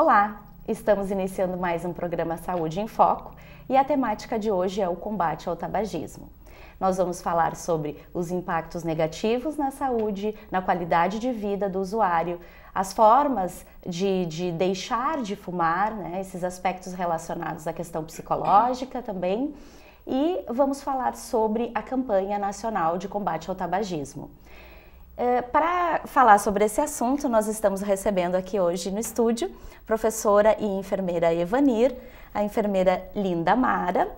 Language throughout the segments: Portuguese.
Olá, estamos iniciando mais um programa Saúde em Foco e a temática de hoje é o combate ao tabagismo. Nós vamos falar sobre os impactos negativos na saúde, na qualidade de vida do usuário, as formas de, de deixar de fumar, né, esses aspectos relacionados à questão psicológica também. E vamos falar sobre a campanha nacional de combate ao tabagismo. É, Para falar sobre esse assunto, nós estamos recebendo aqui hoje no estúdio professora e enfermeira Evanir, a enfermeira Linda Mara,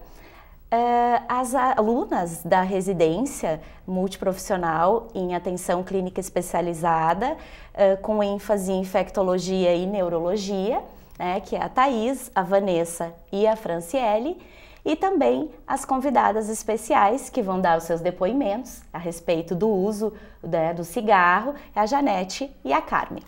é, as alunas da residência multiprofissional em atenção clínica especializada, é, com ênfase em infectologia e neurologia, né, que é a Thais, a Vanessa e a Franciele, e também as convidadas especiais que vão dar os seus depoimentos a respeito do uso né, do cigarro, a Janete e a Carmen.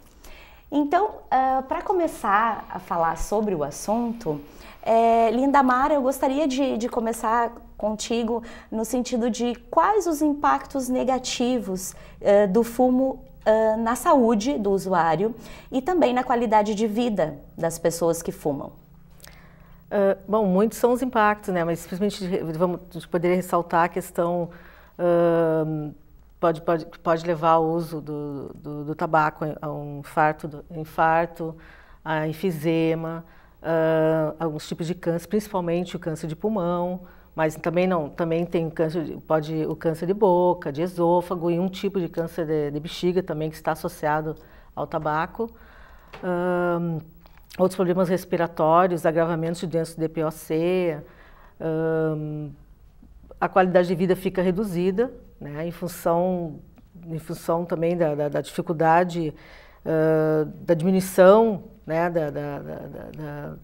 Então, uh, para começar a falar sobre o assunto, é, Linda Mara, eu gostaria de, de começar contigo no sentido de quais os impactos negativos uh, do fumo uh, na saúde do usuário e também na qualidade de vida das pessoas que fumam. Uh, bom, muitos são os impactos, né? Mas simplesmente vamos poderia ressaltar a questão uh, pode, pode, pode levar ao uso do, do, do tabaco a um infarto, do, infarto a enfisema, uh, alguns tipos de câncer, principalmente o câncer de pulmão, mas também não, também tem câncer, pode o câncer de boca, de esôfago e um tipo de câncer de, de bexiga também que está associado ao tabaco. Uh, outros problemas respiratórios, agravamentos de doenças de DPOC, um, a qualidade de vida fica reduzida, né, em função, em função também da, da, da dificuldade, uh, da diminuição, né, da, da, da,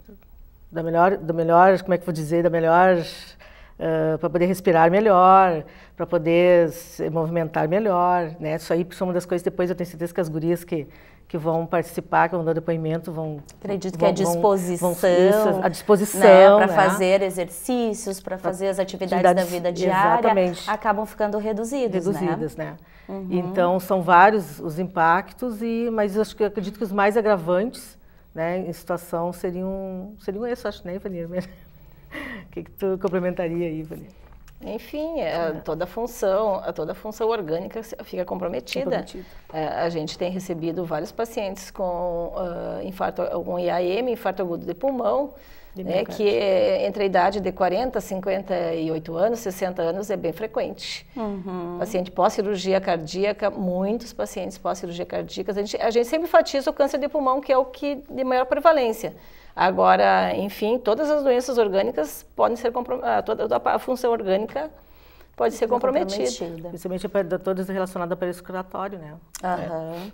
da, melhor, da melhor, como é que vou dizer, da melhor, uh, para poder respirar melhor, para poder se movimentar melhor, né, isso aí é uma das coisas, depois eu tenho certeza que as gurias que que vão participar, que vão dar depoimento, vão. Acredito vão, que a disposição. Vão, a disposição. Né, para né? fazer exercícios, para fazer as atividades, atividades, da vida diária, exatamente. acabam ficando reduzidas. Reduzidas, né? né? Uhum. Então, são vários os impactos, e, mas eu, acho que, eu acredito que os mais agravantes né, em situação seriam, seriam esses, acho, né, Ivanir? O que, que tu complementaria aí, Ivanir? Enfim, é, toda a função, toda a função orgânica fica comprometida. É, a gente tem recebido vários pacientes com uh, infarto, algum IAM, infarto agudo de pulmão, de né, que é, entre a idade de 40, 58 anos, 60 anos é bem frequente. Uhum. Paciente pós-cirurgia cardíaca, muitos pacientes pós-cirurgia cardíaca. A gente, a gente sempre enfatiza o câncer de pulmão, que é o que de maior prevalência. Agora, enfim, todas as doenças orgânicas podem ser comprometidas, toda a função orgânica pode ser comprometida. comprometida. Principalmente todas relacionadas ao respiratório, né? Uhum. É.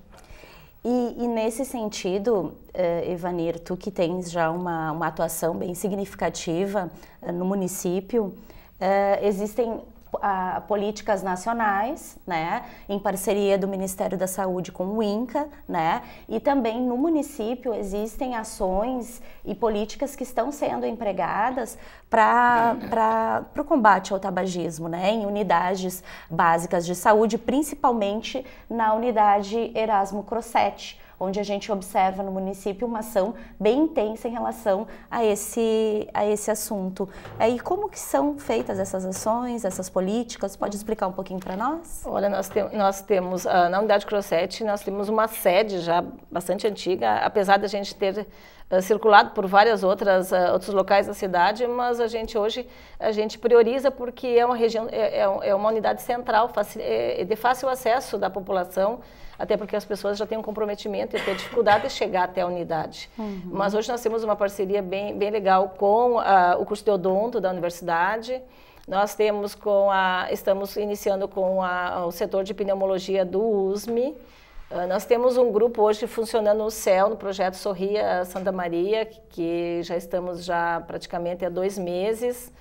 E, e, nesse sentido, uh, Evanir, tu que tens já uma, uma atuação bem significativa uh, no município, uh, existem a, políticas nacionais, né, em parceria do Ministério da Saúde com o INCA, né, e também no município existem ações e políticas que estão sendo empregadas para o combate ao tabagismo, né, em unidades básicas de saúde, principalmente na unidade Erasmo Crossetti, onde a gente observa no município uma ação bem intensa em relação a esse, a esse assunto. E como que são feitas essas ações, essas políticas? Pode explicar um pouquinho para nós? Olha, nós, nós temos, uh, na unidade Crossetti, nós temos uma sede já bastante antiga, apesar da gente ter uh, circulado por várias outras uh, outros locais da cidade, mas a gente hoje a gente prioriza porque é uma região é, é, é uma unidade central é de fácil acesso da população até porque as pessoas já têm um comprometimento e têm dificuldade de chegar até a unidade. Uhum. Mas hoje nós temos uma parceria bem, bem legal com a, o curso de odonto da universidade, nós temos com a, estamos iniciando com a, o setor de pneumologia do USME, Uh, nós temos um grupo hoje funcionando no CEL, no projeto Sorria Santa Maria, que já estamos já praticamente há dois meses.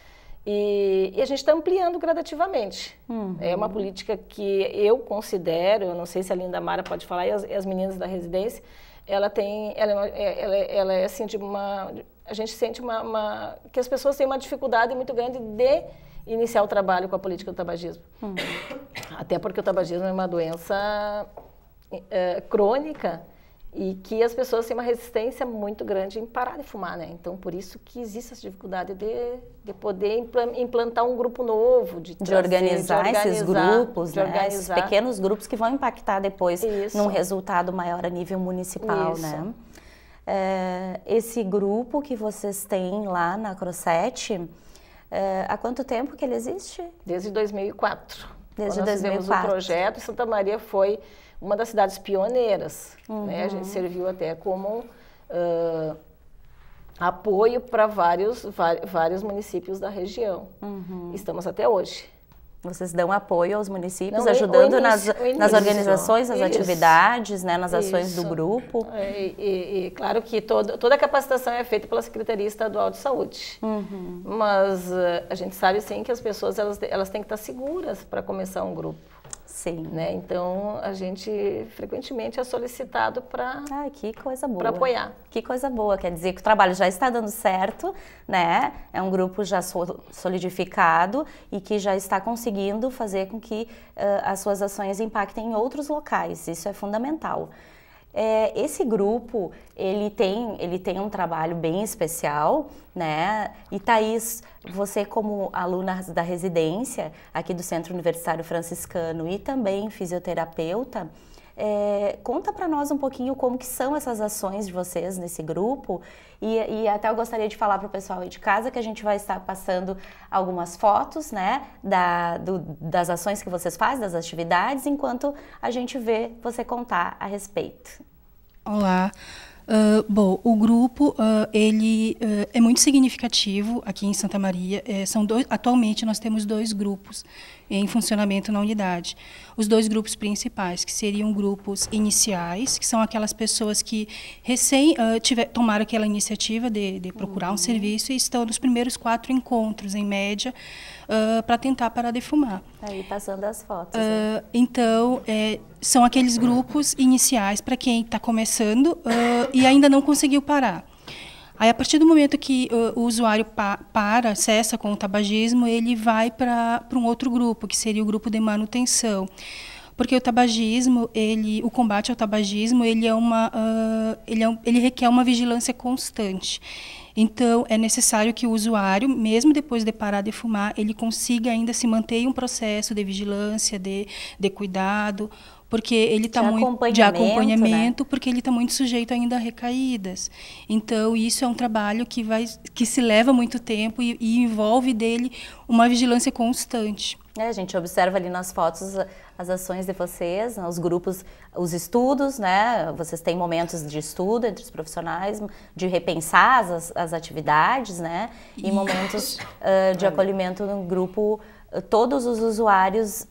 E, e, a gente está ampliando gradativamente. Uhum. É uma política que eu considero, eu não sei se a Linda Mara pode falar, e as, e as meninas da residência, ela tem, ela, é, ela, ela é assim de uma, a gente sente uma, uma, que as pessoas têm uma dificuldade muito grande de iniciar o trabalho com a política do tabagismo. Uhum. Até porque o tabagismo é uma doença é, crônica e que as pessoas têm uma resistência muito grande em parar de fumar, né? Então, por isso que existe essa dificuldade de, de poder implantar um grupo novo, de, de, organizar, de organizar, esses grupos, né? Esses pequenos grupos que vão impactar depois isso. num resultado maior a nível municipal, isso. né? É, esse grupo que vocês têm lá na Crossete, é, há quanto tempo que ele existe? Desde 2004. Desde nós 2004. fizemos o projeto, Santa Maria foi uma das cidades pioneiras. Uhum. Né? A gente uhum. serviu até como uh, apoio para vários, vários municípios da região. Uhum. Estamos até hoje. Vocês dão apoio aos municípios, Não, ajudando início, nas, nas organizações, nas isso, atividades, né, nas ações isso. do grupo. É, e, e, claro que todo, toda a capacitação é feita pela Secretaria Estadual de Saúde. Uhum. Mas a gente sabe sim que as pessoas elas, elas têm que estar seguras para começar um grupo. Sim. Né? Então, a gente frequentemente é solicitado para ah, que coisa boa. Para apoiar. Que coisa boa. Quer dizer que o trabalho já está dando certo, né? É um grupo já solidificado e que já está conseguindo fazer com que uh, as suas ações impactem em outros locais. Isso é fundamental. É, esse grupo, ele tem, ele tem um trabalho bem especial, né? E Thaís, você como aluna da residência aqui do Centro Universitário Franciscano e também fisioterapeuta, é, conta para nós um pouquinho como que são essas ações de vocês nesse grupo e, e até eu gostaria de falar para o pessoal aí de casa que a gente vai estar passando algumas fotos, né, da, do, das ações que vocês fazem, das atividades, enquanto a gente vê você contar a respeito. Olá. Uh, bom, o grupo uh, ele uh, é muito significativo aqui em Santa Maria. É, são dois, atualmente nós temos dois grupos em funcionamento na unidade. Os dois grupos principais, que seriam grupos iniciais, que são aquelas pessoas que recém tiver, tomaram aquela iniciativa de, de procurar uhum. um serviço e estão nos primeiros quatro encontros, em média, para tentar parar de fumar. Aí passando as fotos. Né? Então, é, são aqueles grupos iniciais para quem está começando uh, e ainda não conseguiu parar. Aí, a partir do momento que o usuário pa para, cessa com o tabagismo, ele vai para um outro grupo, que seria o grupo de manutenção. Porque o tabagismo, ele, o combate ao tabagismo, ele, é uma, uh, ele, é, ele requer uma vigilância constante. Então, é necessário que o usuário, mesmo depois de parar de fumar, ele consiga ainda se manter em um processo de vigilância, de, de cuidado, porque ele está muito de acompanhamento, né? porque ele está muito sujeito ainda a recaídas. Então isso é um trabalho que vai que se leva muito tempo e, e envolve dele uma vigilância constante. É, a gente observa ali nas fotos as ações de vocês, né, os grupos, os estudos, né? Vocês têm momentos de estudo entre os profissionais, de repensar as, as atividades, né? E momentos uh, de acolhimento no grupo todos os usuários uh,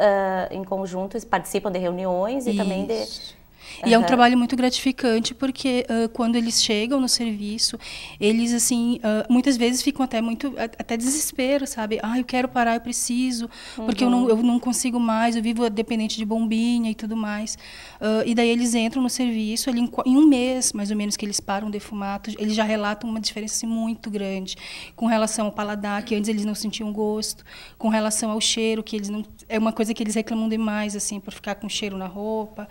em conjunto participam de reuniões e Isso. também de e é um trabalho muito gratificante porque uh, quando eles chegam no serviço, eles assim, uh, muitas vezes ficam até muito até desespero, sabe? Ah, eu quero parar, eu preciso, uhum. porque eu não, uhum. eu não consigo mais, eu vivo dependente de bombinha e tudo mais. Uh, e daí eles entram no serviço, ali, em, em, um mês, mais ou menos, que eles param de fumar, eles já relatam uma diferença assim, muito grande com relação ao paladar, que antes eles não sentiam gosto, com relação ao cheiro, que eles não é uma coisa que eles reclamam demais assim, por ficar com cheiro na roupa,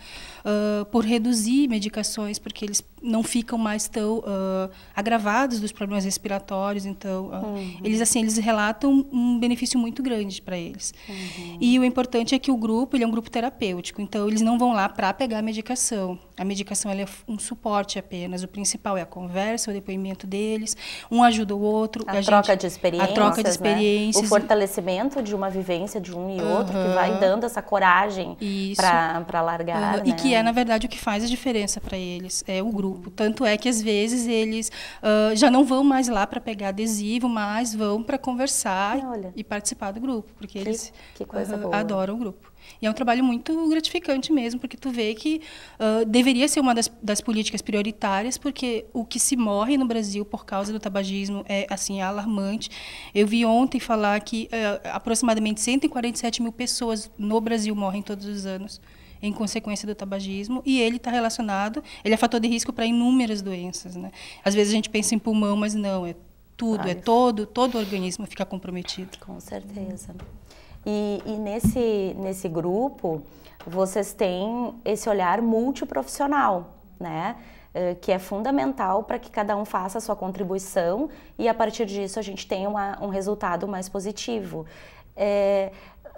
por por reduzir medicações, porque eles não ficam mais tão uh, agravados dos problemas respiratórios. Então, uh, uhum. eles assim eles relatam um benefício muito grande para eles. Uhum. E o importante é que o grupo ele é um grupo terapêutico. Então, eles não vão lá para pegar a medicação. A medicação é um suporte apenas. O principal é a conversa, o depoimento deles. Um ajuda o outro. A, a troca gente, de experiências. A troca de experiências. Né? O fortalecimento de uma vivência de um e uhum. outro que vai dando essa coragem para largar. Né? E que é na verdade o que faz a diferença para eles é o grupo. Tanto é que às vezes eles uh, já não vão mais lá para pegar adesivo, mas vão para conversar Olha, e participar do grupo, porque que, eles que uh, adoram o grupo. E é um trabalho muito gratificante mesmo, porque tu vê que uh, deveria ser uma das, das, políticas prioritárias, porque o que se morre no Brasil por causa do tabagismo é assim alarmante. Eu vi ontem falar que uh, aproximadamente 147 mil pessoas no Brasil morrem todos os anos em consequência do tabagismo e ele está relacionado, ele é fator de risco para inúmeras doenças, né? Às vezes a gente pensa em pulmão, mas não, é tudo, é todo, todo o organismo fica comprometido. Com certeza. E, e nesse, nesse grupo, vocês têm esse olhar multiprofissional, né? que é fundamental para que cada um faça a sua contribuição e a partir disso a gente tenha uma, um resultado mais positivo. É,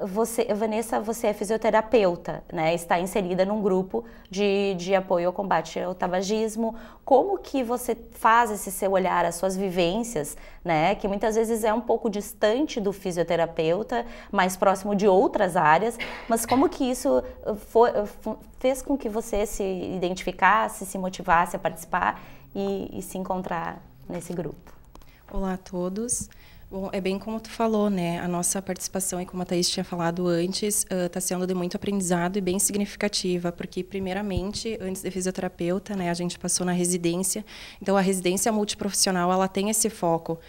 você, Vanessa, você é fisioterapeuta, né? Está inserida num grupo de, de apoio ao combate ao tabagismo. Como que você faz esse seu olhar, as suas vivências, né? Que muitas vezes é um pouco distante do fisioterapeuta, mais próximo de outras áreas. Mas como que isso foi, fez com que você se identificasse, se motivasse a participar e, e se encontrar nesse grupo? Olá a todos. Bom, é bem como tu falou, né? A nossa participação, e como a Thaís tinha falado antes, está uh, sendo de muito aprendizado e bem significativa, porque, primeiramente, antes de fisioterapeuta, né, a gente passou na residência. Então, a residência multiprofissional, ela tem esse foco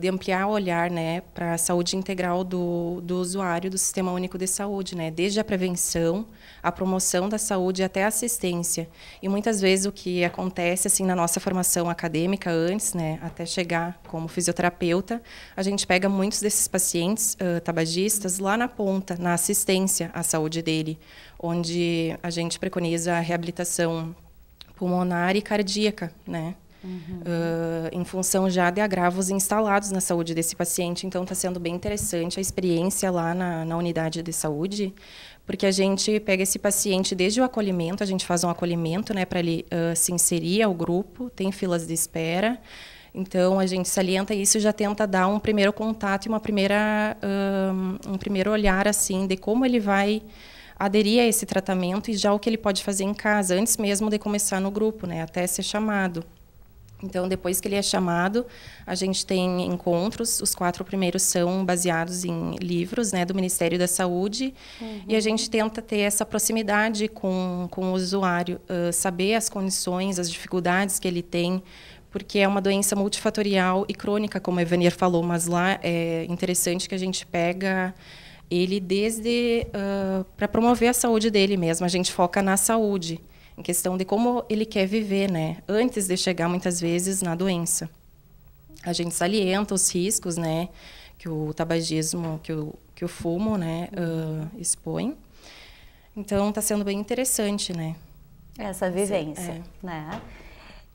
de ampliar o olhar né, para a saúde integral do, do usuário do Sistema Único de Saúde, né, desde a prevenção, a promoção da saúde até a assistência. E muitas vezes o que acontece assim na nossa formação acadêmica antes, né, até chegar como fisioterapeuta, a gente pega muitos desses pacientes uh, tabagistas lá na ponta, na assistência à saúde dele, onde a gente preconiza a reabilitação pulmonar e cardíaca, né? Uhum. Uh, em função já de agravos instalados na saúde desse paciente. Então, está sendo bem interessante a experiência lá na, na unidade de saúde, porque a gente pega esse paciente desde o acolhimento, a gente faz um acolhimento né, para ele uh, se inserir ao grupo, tem filas de espera. Então, a gente salienta isso e já tenta dar um primeiro contato e uma primeira, uh, um primeiro olhar assim de como ele vai aderir a esse tratamento e já o que ele pode fazer em casa, antes mesmo de começar no grupo, né, até ser chamado. Então, depois que ele é chamado, a gente tem encontros. Os quatro primeiros são baseados em livros né, do Ministério da Saúde. Uhum. E a gente tenta ter essa proximidade com, com o usuário, uh, saber as condições, as dificuldades que ele tem, porque é uma doença multifatorial e crônica, como a Evanir falou. Mas lá é interessante que a gente pega ele desde uh, para promover a saúde dele mesmo. A gente foca na saúde em questão de como ele quer viver, né, antes de chegar muitas vezes na doença. A gente salienta os riscos, né, que o tabagismo, que o, que o fumo, né, uh, expõe. Então, está sendo bem interessante, né? Essa vivência, é. né?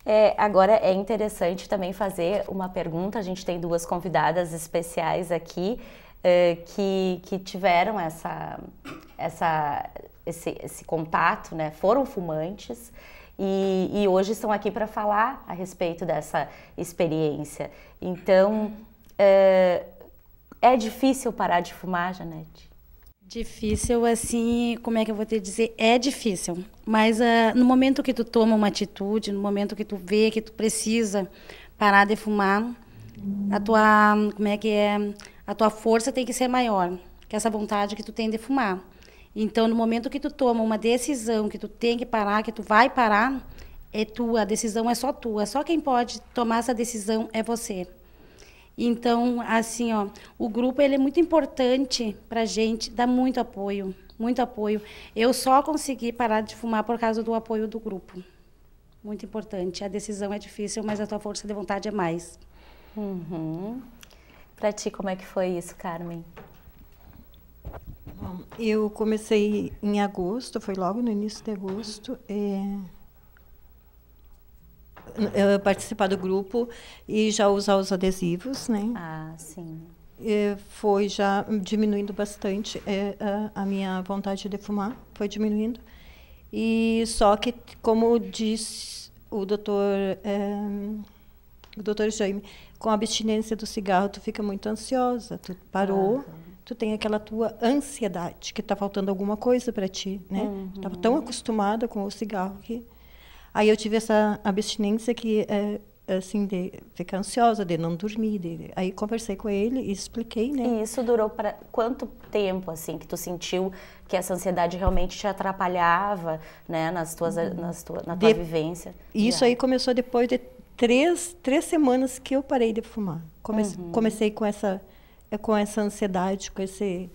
É, agora é interessante também fazer uma pergunta. A gente tem duas convidadas especiais aqui é, que, que tiveram essa, essa esse, esse contato, né, foram fumantes e, e hoje estão aqui para falar a respeito dessa experiência. Então, é, é difícil parar de fumar, Janete? Difícil, assim, como é que eu vou te dizer? É difícil, mas uh, no momento que tu toma uma atitude, no momento que tu vê que tu precisa parar de fumar, a tua, como é que é, a tua força tem que ser maior que essa vontade que tu tem de fumar. Então, no momento que tu toma uma decisão que tu tem que parar, que tu vai parar, é tua, a decisão é só tua. Só quem pode tomar essa decisão é você. Então, assim, ó, o grupo ele é muito importante para a gente, dá muito apoio, muito apoio. Eu só consegui parar de fumar por causa do apoio do grupo. Muito importante. A decisão é difícil, mas a tua força de vontade é mais. Uhum. Para ti, como é que foi isso, Carmen? Bom, eu comecei em agosto, foi logo no início de agosto, é, participar do grupo e já usar os adesivos, né? Ah, sim. É, foi já diminuindo bastante é, a, a, minha vontade de fumar, foi diminuindo. E só que, como disse o doutor, é, o doutor Jaime, com a abstinência do cigarro, tu fica muito ansiosa, tu parou. Ah tu tem aquela tua ansiedade, que está faltando alguma coisa para ti, né? Uhum. Estava tão acostumada com o cigarro que... Aí eu tive essa abstinência que, é, assim, de ficar ansiosa, de não dormir. De... Aí conversei com ele e expliquei, né? E isso durou para quanto tempo, assim, que tu sentiu que essa ansiedade realmente te atrapalhava, né, nas tuas, uhum. nas tua, na tua de... vivência? Isso aí começou depois de três, três semanas que eu parei de fumar. uhum. Comecei com essa com essa ansiedade, com esse.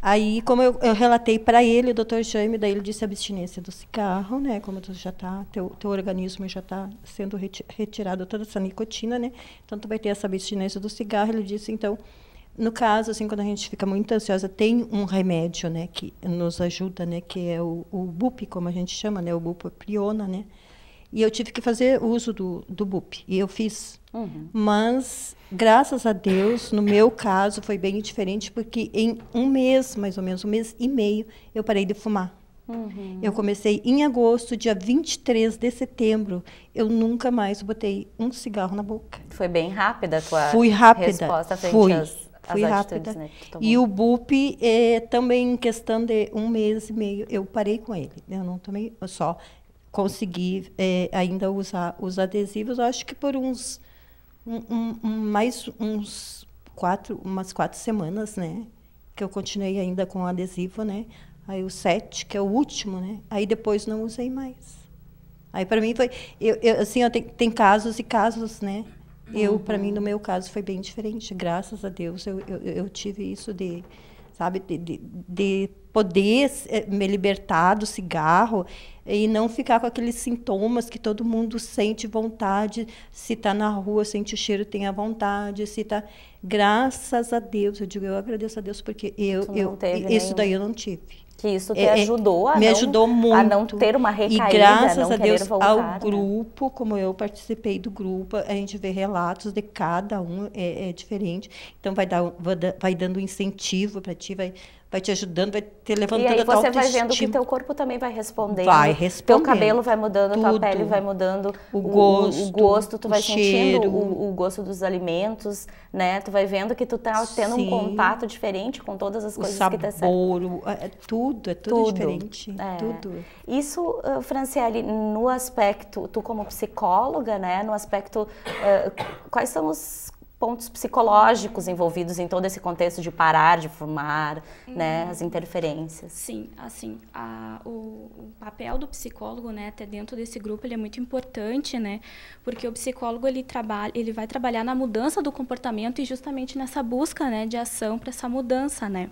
Aí, como eu, eu relatei para ele, o doutor Jaime, daí ele disse abstinência do cigarro, né? Como tu já tá, teu, teu organismo já está sendo reti retirado toda essa nicotina, né? Então, tu vai ter essa abstinência do cigarro. Ele disse, então, no caso, assim, quando a gente fica muito ansiosa, tem um remédio, né? Que nos ajuda, né? Que é o, o BUP, como a gente chama, né? O bupropiona, né? E eu tive que fazer uso do, do BUP. E eu fiz. Uhum. Mas, graças a Deus, no meu caso, foi bem diferente, porque em um mês, mais ou menos, um mês e meio, eu parei de fumar. Uhum. Eu comecei em agosto, dia 23 de setembro. Eu nunca mais botei um cigarro na boca. Foi bem rápida a tua Fui rápida. resposta frente Fui. às, Fui rápida. Né, e o BUP, é, também em questão de um mês e meio, eu parei com ele. Eu não tomei, eu só consegui é, ainda usar os adesivos, acho que por uns um, um, mais uns quatro, umas quatro semanas, né? Que eu continuei ainda com adesivo, né? Aí o sete, que é o último, né? Aí depois não usei mais. Aí para mim foi, eu, eu assim, eu tem, tem casos e casos, né? Eu, uhum. para mim, no meu caso, foi bem diferente. Graças a Deus, eu, eu, eu tive isso de, sabe, de, de, de poder eh, me libertar do cigarro e não ficar com aqueles sintomas que todo mundo sente vontade, se está na rua, sente o cheiro, tem a vontade, se está... Graças a Deus, eu digo, eu agradeço a Deus, porque eu, eu isso nenhum. daí eu não tive. Que isso te é, é ajudou a me não, ajudou muito. a não ter uma recaída, E graças a Deus voltar, ao né? grupo, como eu participei do grupo, a gente vê relatos de cada um, é, é diferente. Então vai, dar, vai dando incentivo para ti, vai vai te ajudando, vai te levantando a E aí você vai vendo que teu corpo também vai respondendo. Vai respondendo. Teu cabelo vai mudando, Tudo. tua pele vai mudando. O gosto, o, o gosto tu vai cheiro. sentindo o, o, gosto dos alimentos, né? Tu vai vendo que tu tá tendo Sim. um contato diferente com todas as o coisas sabor, que tá certo. é tudo, é tudo, Tudo. diferente. É. Tudo. Isso, uh, Franciele, no aspecto, tu como psicóloga, né? No aspecto, uh, quais são os pontos psicológicos envolvidos em todo esse contexto de parar de fumar, né, as interferências. Sim, assim, a, o, o, papel do psicólogo, né, até dentro desse grupo, ele é muito importante, né, porque o psicólogo ele trabalha, ele vai trabalhar na mudança do comportamento e justamente nessa busca, né, de ação para essa mudança, né.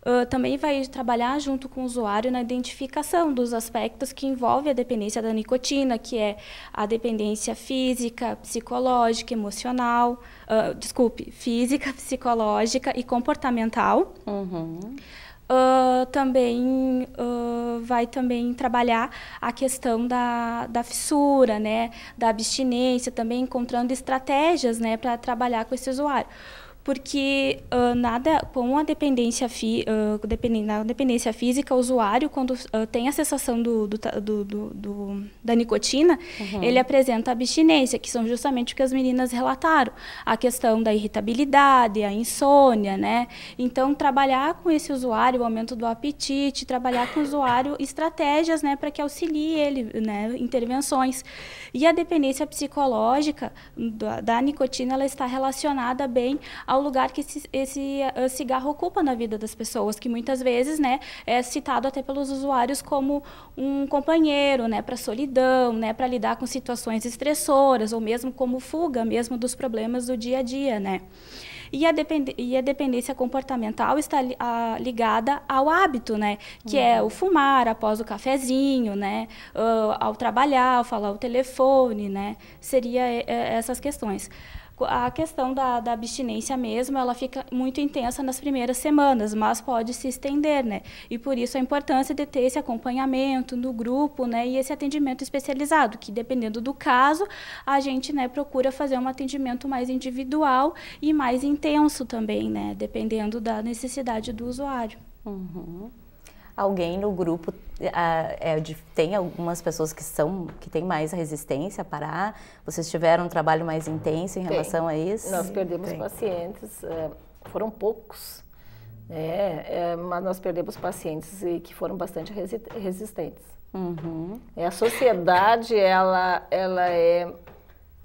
Uh, também vai trabalhar junto com o usuário na identificação dos aspectos que envolvem a dependência da nicotina, que é a dependência física, psicológica, emocional, uh, desculpe, física, psicológica e comportamental. Uhum. Uh, também vai também trabalhar a questão da, da fissura, né, da abstinência, também encontrando estratégias, né, para trabalhar com esse usuário porque uh, nada com a dependência fi, uh, dependência, na dependência física o usuário quando uh, tem a cessação do, do, do, do da nicotina uhum. ele apresenta abstinência que são justamente o que as meninas relataram. A questão da irritabilidade a insônia né? Então trabalhar com esse usuário o aumento do apetite trabalhar com o usuário estratégias né para que auxilie ele né intervenções. E a dependência psicológica da, da nicotina ela está relacionada bem ao lugar que esse, esse uh, cigarro ocupa na vida das pessoas, que muitas vezes, né, é citado até pelos usuários como um companheiro, né, para solidão, né, para lidar com situações estressoras ou mesmo como fuga mesmo dos problemas do dia a dia, né. E a, e a dependência comportamental está li ligada ao hábito, né? Que uhum. é o fumar após o cafezinho, né? Uh, ao trabalhar, ao falar o telefone, né? Seria eh, essas questões a questão da, da, abstinência mesmo, ela fica muito intensa nas primeiras semanas, mas pode se estender, né? E por isso a importância de ter esse acompanhamento no grupo, né? E esse atendimento especializado, que dependendo do caso, a gente, né, procura fazer um atendimento mais individual e mais intenso também, né? Dependendo da necessidade do usuário. Uhum alguém no grupo é, de, tem algumas pessoas que são que têm mais resistência a parar? Vocês tiveram um trabalho mais intenso em relação tem. a isso? Nós perdemos tem. pacientes, é, foram poucos, é, mas nós perdemos pacientes que foram bastante resistentes. Uhum. É, a sociedade ela ela é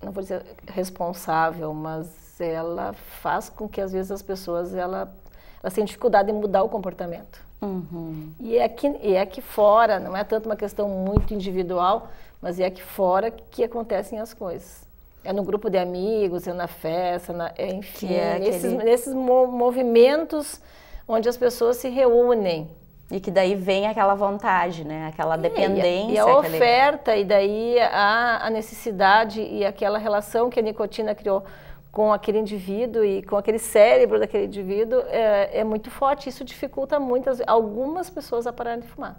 não vou dizer responsável, mas ela faz com que às vezes as pessoas ela elas têm dificuldade em mudar o comportamento. Uhum. E, é aqui, e é aqui fora, não é tanto uma questão muito individual, mas é aqui fora que acontecem as coisas. É no grupo de amigos, é na festa, na, é, enfim, é nesses, aquele... nesses movimentos onde as pessoas se reúnem. E que daí vem aquela vontade, né? Aquela dependência. E a, e a aquele... oferta, e daí a, a necessidade e aquela relação que a nicotina criou com aquele indivíduo e com aquele cérebro daquele indivíduo é, é muito forte. Isso dificulta muitas, algumas pessoas a pararem de fumar.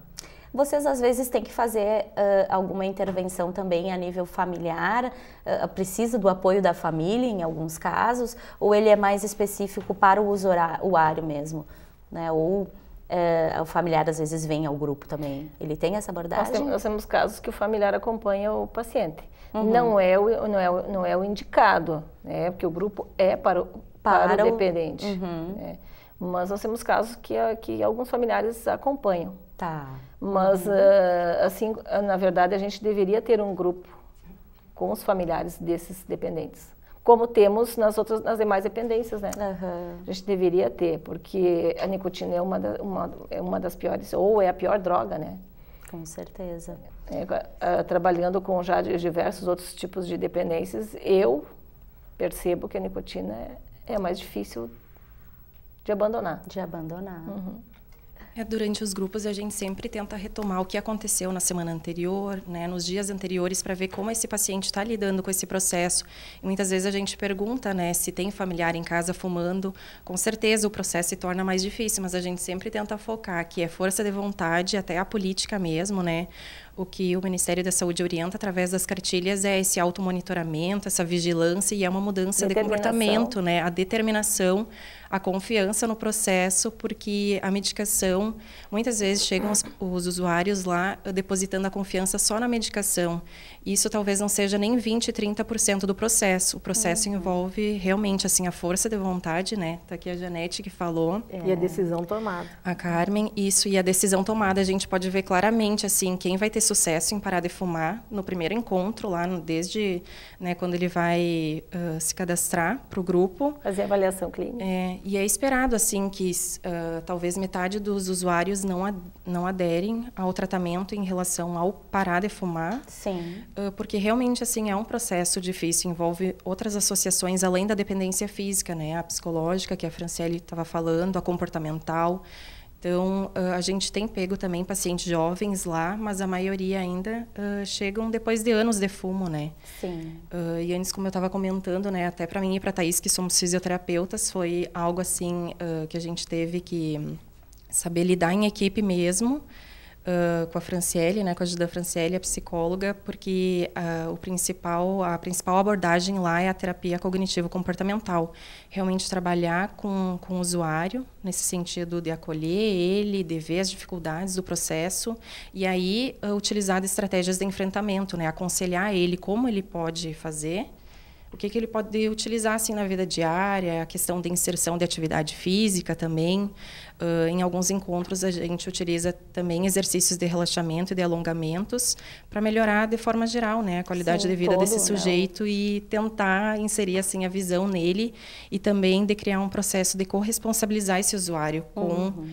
vocês às vezes têm que fazer uh, alguma intervenção também a nível familiar, uh, precisa do apoio da família em alguns casos, ou ele é mais específico para o usuário mesmo, né? Ou Uh, o familiar às vezes vem ao grupo também. Ele tem essa abordagem? Nós temos, nós temos casos que o familiar acompanha o paciente. Uhum. Não, é o, não, é o, não é o indicado, né? porque o grupo é para o, para, para o dependente. Uhum. Né? Mas nós temos casos que, que alguns familiares acompanham. Tá. Mas, uhum. uh, assim, na verdade, a gente deveria ter um grupo com os familiares desses dependentes como temos nas outras, nas demais dependências, né? Uhum. A gente deveria ter, porque a nicotina é uma, da, uma, é uma das piores, ou é a pior droga, né? Com certeza. É, uh, trabalhando com já diversos outros tipos de dependências, eu percebo que a nicotina é, é mais difícil de abandonar. De abandonar. Uhum. É, durante os grupos a gente sempre tenta retomar o que aconteceu na semana anterior, né, nos dias anteriores, para ver como esse paciente está lidando com esse processo. E muitas vezes a gente pergunta, né, se tem familiar em casa fumando. Com certeza o processo se torna mais difícil, mas a gente sempre tenta focar que é força de vontade, até a política mesmo, né? O que o Ministério da Saúde orienta através das cartilhas é esse automonitoramento, essa vigilância e é uma mudança de comportamento, né? A determinação a confiança no processo, porque a medicação, muitas vezes chegam os, os usuários lá depositando a confiança só na medicação. Isso talvez não seja nem 20, 30% do processo. O processo uhum. envolve realmente assim a força de vontade, né? Tá aqui a Janete que falou. É. E a decisão tomada. A Carmen, isso e a decisão tomada, a gente pode ver claramente assim quem vai ter sucesso em parar de fumar no primeiro encontro lá, desde né, quando ele vai uh, se cadastrar para o grupo. Fazer avaliação clínica. É, e é esperado assim que uh, talvez metade dos usuários não, ad não aderem ao tratamento em relação ao parar de fumar. Sim. Uh, porque realmente assim é um processo difícil, envolve outras associações além da dependência física, né? A psicológica que a Franciele estava falando, a comportamental. Então, uh, a gente tem pego também pacientes jovens lá, mas a maioria ainda uh, chegam depois de anos de fumo, né? Sim. Uh, e antes, como eu estava comentando, né, até para mim e para a Thaís, que somos fisioterapeutas, foi algo assim que a gente teve que saber lidar em equipe mesmo, uh, com a Franciele, né, com a ajuda da Franciele, a psicóloga, porque uh, o principal, a principal abordagem lá é a terapia cognitivo-comportamental. Realmente trabalhar com, com o usuário, nesse sentido de acolher ele, de ver as dificuldades do processo, e aí uh, utilizar estratégias de enfrentamento, né, aconselhar ele como ele pode fazer o que, que ele pode utilizar assim na vida diária, a questão da inserção de atividade física também. Uh, em alguns encontros a gente utiliza também exercícios de relaxamento e de alongamentos para melhorar de forma geral, né, a qualidade Sim, de vida todo, desse né? sujeito não. e tentar inserir assim a visão nele e também de criar um processo de corresponsabilizar esse usuário com uhum.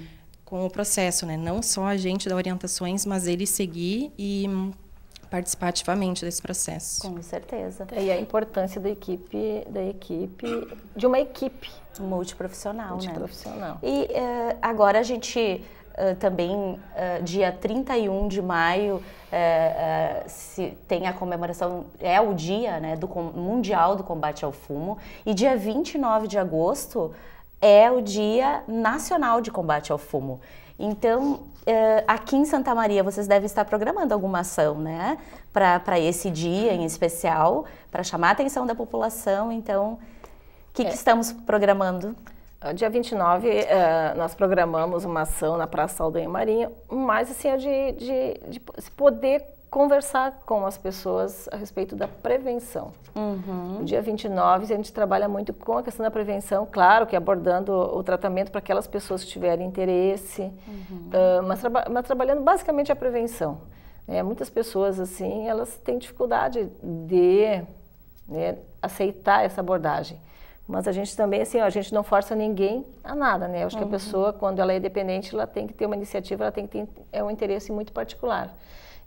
com o processo, né, não só a gente dar orientações, mas ele seguir e participar ativamente desse processo. Com certeza. E a importância da equipe, da equipe, de uma equipe multiprofissional, multiprofissional. né? E uh, agora a gente uh, também, uh, dia 31 de maio, se tem a comemoração, é o dia né, do Mundial do Combate ao Fumo, e dia 29 de agosto é o Dia Nacional de Combate ao Fumo. Então, Uh, aqui em Santa Maria vocês devem estar programando alguma ação, né? Para esse dia em especial, para chamar a atenção da população. Então, o que, é. que, estamos programando? Dia 29, uh, nós programamos uma ação na Praça Saldanha Marinho, mas assim, é de, de, de poder conversar com as pessoas a respeito da prevenção. Uhum. No dia 29, a gente trabalha muito com a questão da prevenção, claro que abordando o tratamento para aquelas pessoas que tiverem interesse, uhum. uh, mas, traba mas, trabalhando basicamente a prevenção. É, muitas pessoas, assim, elas têm dificuldade de né, aceitar essa abordagem. Mas a gente também, assim, ó, a gente não força ninguém a nada, né? Eu acho uhum. que a uhum. pessoa, quando ela é dependente, ela tem que ter uma iniciativa, ela tem que ter é um interesse muito particular.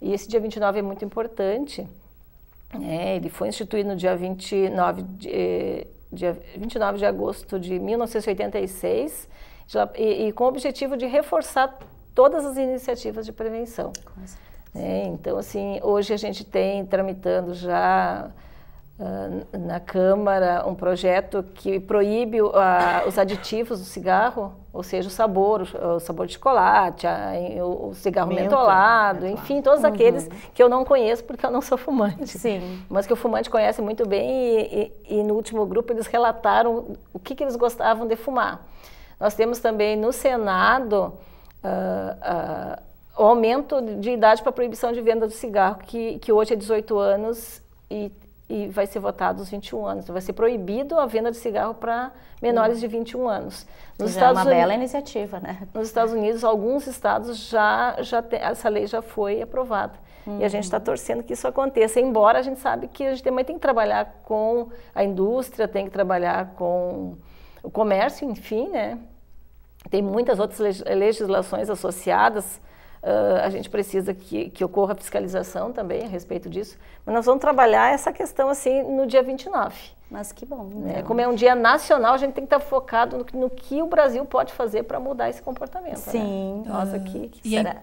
E esse dia 29 é muito importante. É, ele foi instituído no dia 29 de, eh, dia 29 de agosto de 1986 e, e, com o objetivo de reforçar todas as iniciativas de prevenção. É, então, assim, hoje a gente tem tramitando já uh, na Câmara um projeto que proíbe uh, os aditivos do cigarro, ou seja, o sabor, o sabor de chocolate, o cigarro Menta, mentolado, é enfim, todos Uhum. aqueles que eu não conheço porque eu não sou fumante. Sim. Mas que o fumante conhece muito bem e, e- e no último grupo eles relataram o que, que eles gostavam de fumar. Nós temos também no Senado ah, ah, o aumento de idade para proibição de venda do cigarro, que, que hoje é 18 anos e, e vai ser votado aos 21 anos. Vai ser proibido a venda de cigarro para menores de 21 anos. Nos Já é uma Uni- bela iniciativa, né? nos Estados Unidos, alguns estados já, já tem, essa lei já foi aprovada. E a gente está torcendo que isso aconteça, embora a gente sabe que a gente também tem que trabalhar com a indústria, tem que trabalhar com o comércio, enfim, né? Tem muitas outras leg- legislações associadas. Ah, a gente precisa que, que ocorra fiscalização também a respeito disso. Mas nós vamos trabalhar essa questão assim no dia 29. Mas que bom. Né? então. Como é um dia nacional, a gente tem que estar focado no, que- no que o Brasil pode fazer para mudar esse comportamento. né? Sim. Nossa, que, que E é, será?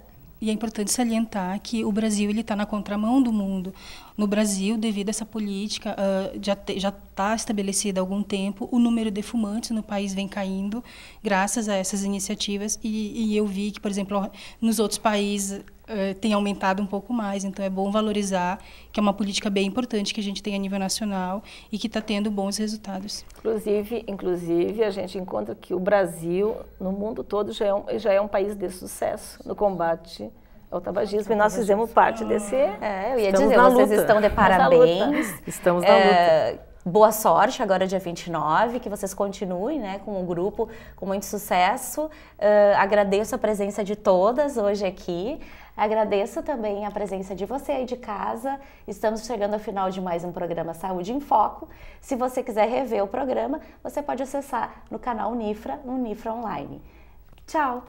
E é importante salientar que o Brasil ele está na contramão do mundo. No Brasil, devido a essa política, já te- já está estabelecida há algum tempo, o número de fumantes no país vem caindo graças a essas iniciativas. E, e eu vi que, por exemplo, nos outros países ah, tem aumentado um pouco mais. Então, é bom valorizar que é uma política bem importante que a gente tem a nível nacional e que está tendo bons resultados. Inclusive, inclusive, a gente encontra que o Brasil, no mundo todo, já é um, já é um país de sucesso no combate ao tabagismo. E nós fizemos parte desse... É, eu ia Estamos dizer, na vocês luta. estão de luta. parabéns. Estamos na É, Boa sorte agora dia 29, que vocês continuem né, com o grupo com muito sucesso. É, agradeço a presença de todas hoje aqui. Agradeço também a presença de você aí de casa. Estamos chegando ao final de mais um programa Saúde em Foco. Se você quiser rever o programa, você pode acessar no canal Unifra, no Unifra Online. Tchau!